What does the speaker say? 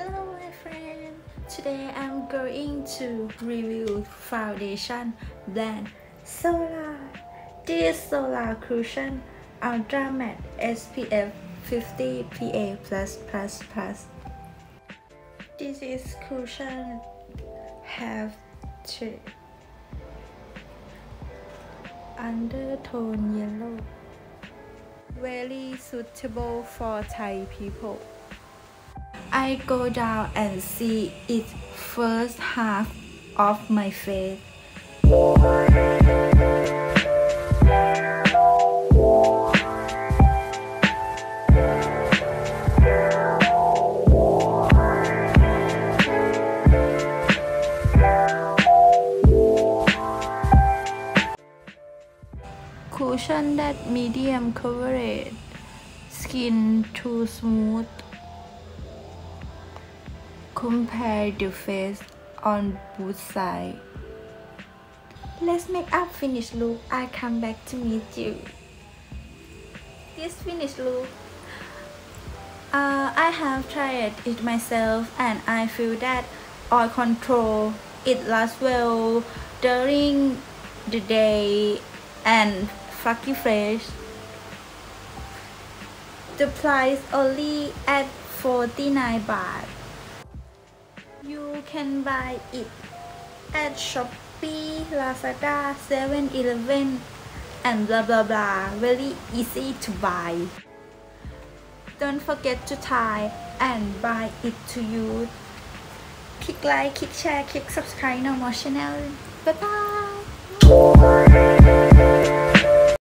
Hello my friend. Today I'm going to review foundation brand Sola. This Sola Cushion Ultra Matte SPF 50 PA+++ This is cushion have three undertone yellow. Very suitable for Thai people I go down and see its first half of my face. Cushion that medium coverage, skin too smooth compare the face on both sides. Let's make up finished look. I come back to meet you. This finished look. Uh, I have tried it myself and I feel that oil control it lasts well during the day and fluffy fresh. The price only at 49 baht. You can buy it at Shopee, Lazada, 7-Eleven and blah blah blah. Very easy to buy. Don't forget to try and buy it to you. Click like, click share, click subscribe on my channel. Bye bye.